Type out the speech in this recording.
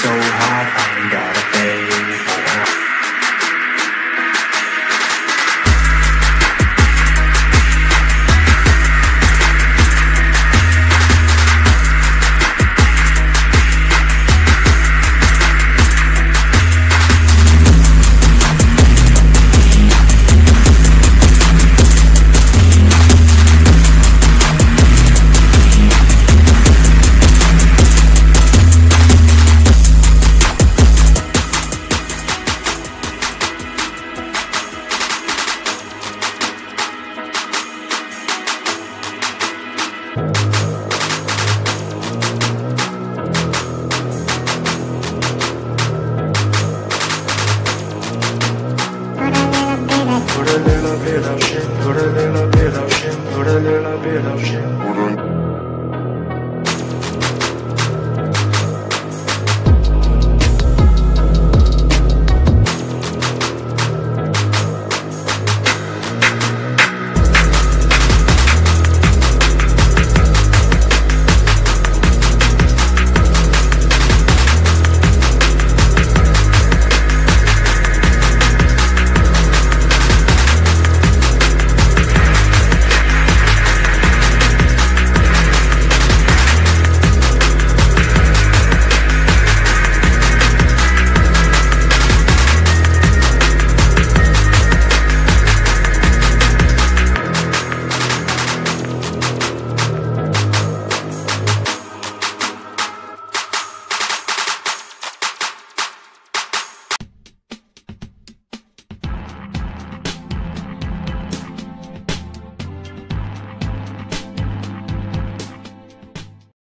So hot, I gotta pay. bit of shit, put a little bit of shit, put a little bit of shit.